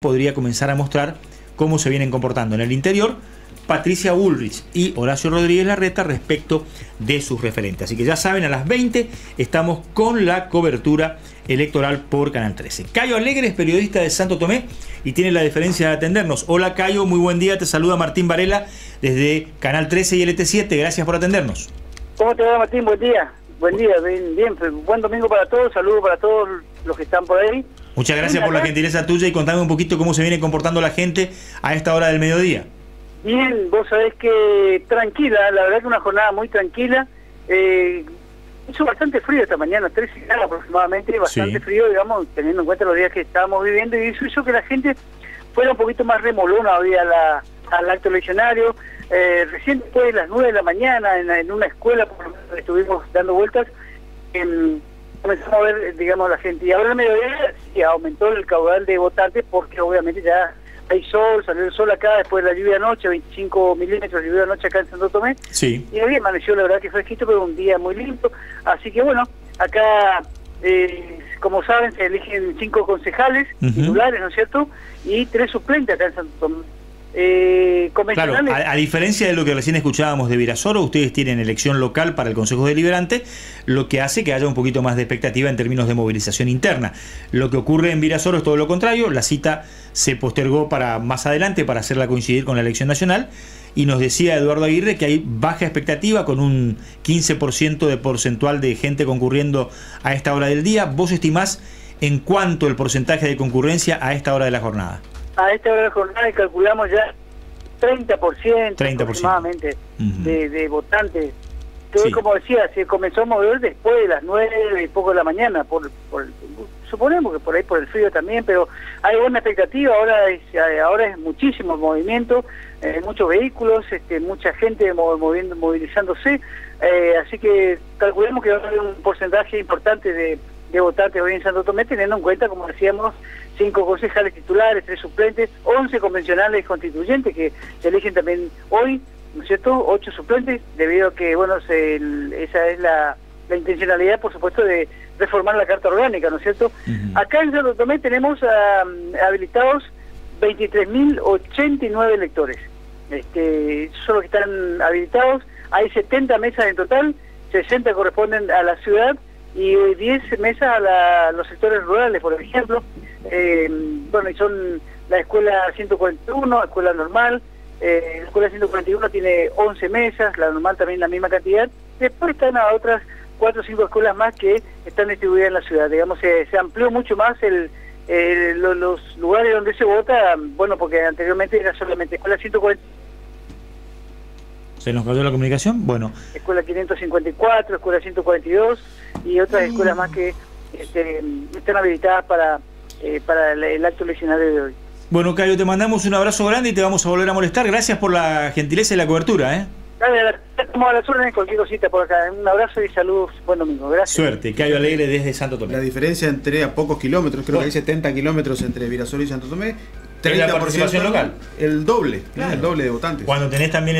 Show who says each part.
Speaker 1: podría comenzar a mostrar cómo se vienen comportando en el interior Patricia Bullrich y Horacio Rodríguez Larreta respecto de sus referentes. Así que ya saben, a las 20 estamos con la cobertura electoral por Canal 13. Cayo Alegre es periodista de Santo Tomé y tiene la diferencia de atendernos. Hola Cayo, muy buen día, te saluda Martín Varela desde Canal 13 y LT7, gracias por atendernos.
Speaker 2: ¿Cómo te va Martín? Buen día. Buen día, bien, bien, buen domingo para todos, saludos para todos los que están por ahí.
Speaker 1: Muchas gracias por la gentileza tuya y contame un poquito cómo se viene comportando la gente a esta hora del mediodía.
Speaker 2: Bien, vos sabés que tranquila, la verdad que una jornada muy tranquila. Eh, hizo bastante frío esta mañana, 13 grados aproximadamente, bastante frío, digamos, teniendo en cuenta los días que estábamos viviendo, y eso hizo que la gente fuera un poquito más remolona hoy la, al acto legionario. Eh, recién después de las 9 de la mañana, en, una escuela, por estuvimos dando vueltas, en comenzamos a ver, digamos, la gente. Y ahora en mediodía sí aumentó el caudal de votantes porque obviamente ya hay sol, salió el sol acá después de la lluvia anoche, 25 milímetros de lluvia anoche acá en Santo Tomé.
Speaker 1: Sí.
Speaker 2: Y hoy amaneció la verdad que fue fresquito, pero un día muy lindo. Así que bueno, acá, eh, como saben, se eligen cinco concejales titulares, ¿no es cierto? Y tres suplentes acá en Santo Tomé.
Speaker 1: Eh, claro, a, diferencia de lo que recién escuchábamos de Virasoro, ustedes tienen elección local para el Consejo Deliberante, lo que hace que haya un poquito más de expectativa en términos de movilización interna. Lo que ocurre en Virasoro es todo lo contrario, la cita se postergó para más adelante para hacerla coincidir con la elección nacional y nos decía Eduardo Aguirre que hay baja expectativa con un 15% de porcentual de gente concurriendo a esta hora del día. ¿Vos estimás en cuánto el porcentaje de concurrencia a esta hora de la jornada?
Speaker 2: A esta hora de la jornada calculamos ya 30%, 30%. aproximadamente de, de, votantes. Entonces, como decía, se comenzó a mover después de las 9 y poco de la mañana, por, suponemos que por ahí por el frío también, pero hay buena expectativa, ahora es, ahora es muchísimo movimiento, eh, muchos vehículos, este, mucha gente moviendo, movilizándose, eh, así que calculemos que va a haber un porcentaje importante de de votantes hoy en Santo Tomé, teniendo en cuenta, como decíamos, cinco concejales titulares, tres suplentes, once convencionales constituyentes que se eligen también hoy, ¿no es cierto? Ocho suplentes, debido a que, bueno, esa es la, intencionalidad, por supuesto, de reformar la Carta Orgánica, ¿no es cierto? Acá en Santo Tomé tenemos habilitados 23.089 electores. Este, son los que están habilitados. Hay 70 mesas en total, 60 corresponden a la ciudad y 10 mesas a los sectores rurales, por ejemplo. Eh, bueno, y son la escuela 141, escuela normal, eh, la escuela 141 tiene 11 mesas, la normal también la misma cantidad. Después están a otras 4 o 5 escuelas más que están distribuidas en la ciudad. Digamos, se, amplió mucho más el, los lugares donde se vota, bueno, porque anteriormente era solamente escuela 141
Speaker 1: ¿Se nos cayó la comunicación? Bueno.
Speaker 2: Escuela 554, Escuela 142 y otras mm. escuelas más que este, están habilitadas para, eh, para el, acto legislario de hoy.
Speaker 1: Bueno, Cayo, te mandamos un abrazo grande y te vamos a volver a molestar. Gracias por la gentileza y la cobertura. ¿eh?
Speaker 2: Dale, estamos a las órdenes cualquier cosita por acá. Un abrazo y saludos. Buen domingo. Gracias.
Speaker 1: Suerte. Cayo Alegre desde Santo Tomé.
Speaker 3: La diferencia entre a pocos kilómetros, creo que hay 70 kilómetros entre Virasol y Santo Tomé.
Speaker 1: 30% la participación local.
Speaker 3: El doble, el doble de votantes.
Speaker 1: Cuando tenés también